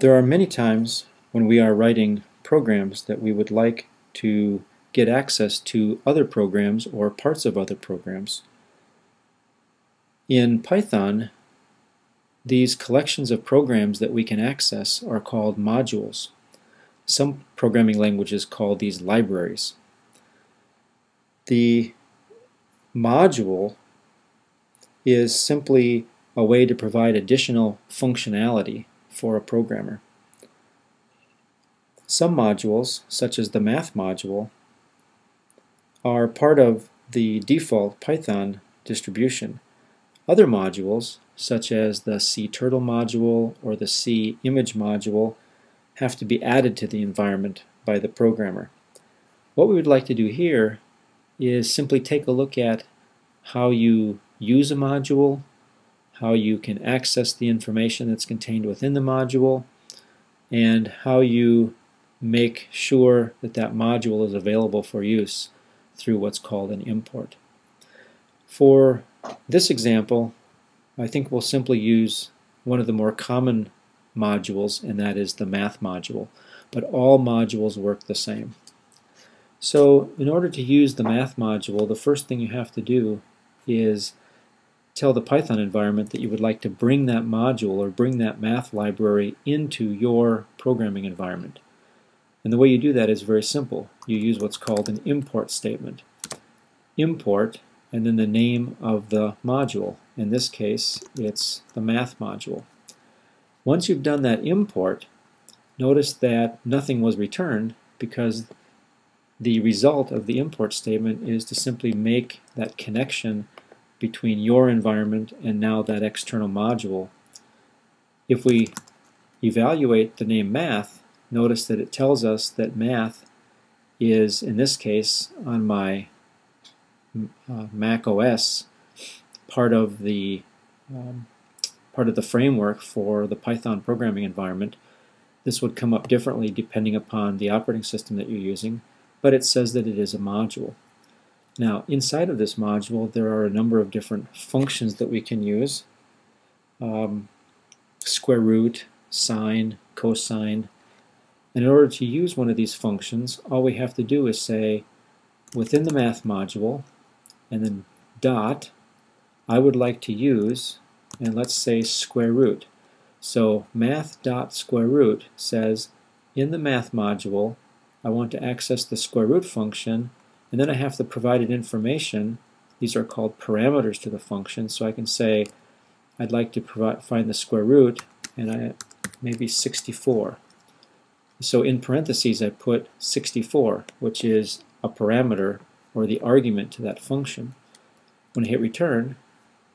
There are many times when we are writing programs that we would like to get access to other programs or parts of other programs. In Python, these collections of programs that we can access are called modules. Some programming languages call these libraries. The module is simply a way to provide additional functionality for a programmer. Some modules, such as the math module, are part of the default Python distribution. Other modules, such as the CTurtle module or the CImage module, have to be added to the environment by the programmer. What we would like to do here is simply take a look at how you use a module, how you can access the information that's contained within the module, and how you make sure that that module is available for use through what's called an import. For this example, I think we'll simply use one of the more common modules, and that is the math module. But all modules work the same. So in order to use the math module, the first thing you have to do is tell the Python environment that you would like to bring that module or bring that math library into your programming environment. And the way you do that is very simple. You use what's called an import statement. Import and then the name of the module. In this case, it's the math module. Once you've done that import, notice that nothing was returned because the result of the import statement is to simply make that connection between your environment and now that external module. If we evaluate the name math, notice that it tells us that math is, in this case, on my uh, Mac OS, part of the um, part of the framework for the Python programming environment. This would come up differently depending upon the operating system that you're using, but it says that it is a module. Now, inside of this module, there are a number of different functions that we can use. Um, square root, sine, cosine. And in order to use one of these functions, all we have to do is say, within the math module, and then dot, I would like to use, and let's say square root. So math dot square root says, in the math module, I want to access the square root function and then I have the provided information. These are called parameters to the function. So I can say I'd like to provide, find the square root, and I maybe 64. So in parentheses I put 64, which is a parameter or the argument to that function. When I hit return,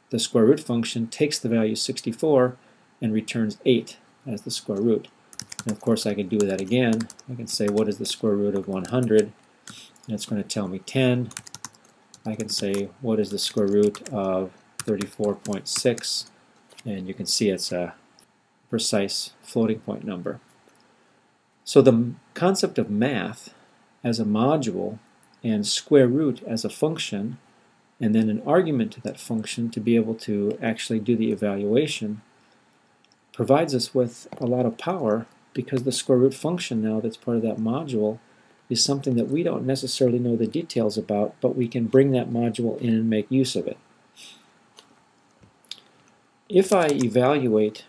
the square root function takes the value 64 and returns 8 as the square root. And of course I can do that again. I can say what is the square root of 100 it's going to tell me 10. I can say what is the square root of 34.6 and you can see it's a precise floating point number. So the concept of math as a module and square root as a function and then an argument to that function to be able to actually do the evaluation provides us with a lot of power because the square root function now that's part of that module is something that we don't necessarily know the details about, but we can bring that module in and make use of it. If I evaluate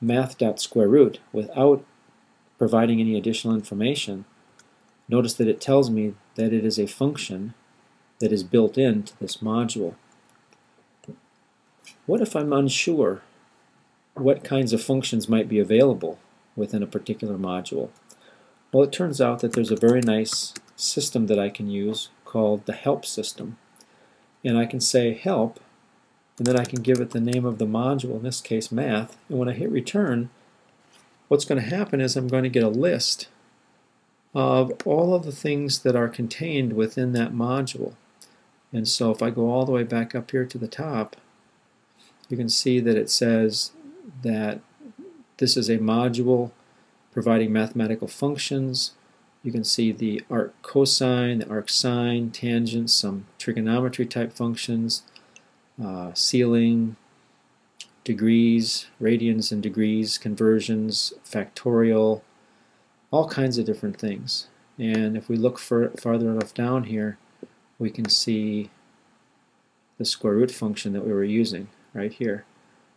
math.square root without providing any additional information, notice that it tells me that it is a function that is built into this module. What if I'm unsure what kinds of functions might be available within a particular module? Well, it turns out that there's a very nice system that I can use called the help system. And I can say help, and then I can give it the name of the module, in this case math, and when I hit return, what's going to happen is I'm going to get a list of all of the things that are contained within that module. And so if I go all the way back up here to the top, you can see that it says that this is a module providing mathematical functions. You can see the arc cosine, the arc sine, tangent, some trigonometry type functions, uh, ceiling, degrees, radians and degrees, conversions, factorial, all kinds of different things. And if we look for, farther enough down here, we can see the square root function that we were using right here.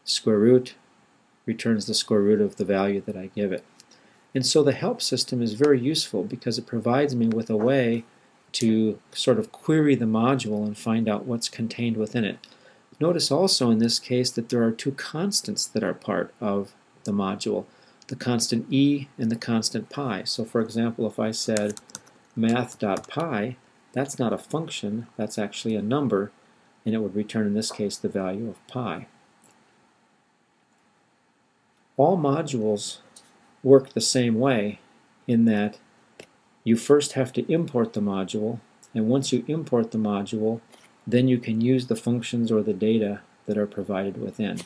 Square root returns the square root of the value that I give it. And so the help system is very useful because it provides me with a way to sort of query the module and find out what's contained within it. Notice also in this case that there are two constants that are part of the module, the constant e and the constant pi. So for example, if I said math.pi, that's not a function, that's actually a number, and it would return in this case the value of pi. All modules work the same way in that you first have to import the module, and once you import the module, then you can use the functions or the data that are provided within.